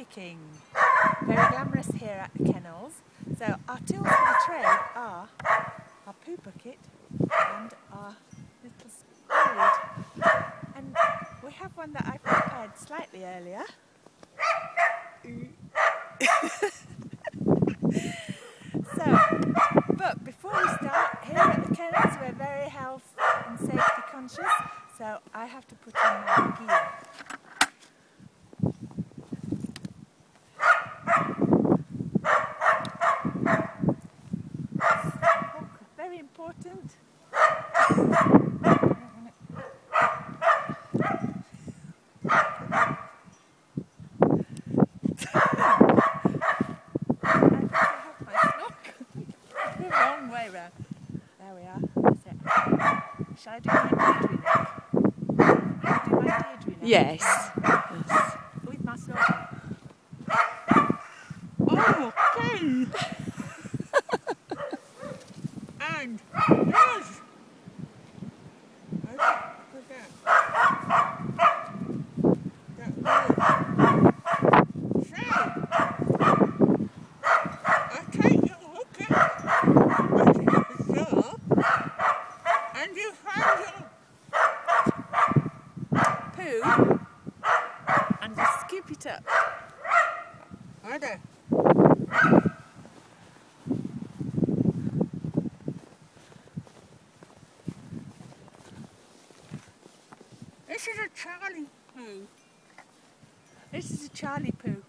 picking. Very glamorous here at the kennels. So our tools for the trade are our poo bucket and our little squid. And we have one that I prepared slightly earlier. so, but before we start, here at the kennels we're very health and safety conscious, so I have to put on my gear. There we are. Shall I do my Deirdre neck? Do my Deirdre neck? Yes. With my sword. Oh, okay. And yes. and you find your Poo. And you scoop it up. other. This is a Charlie poo. This is a Charlie poo.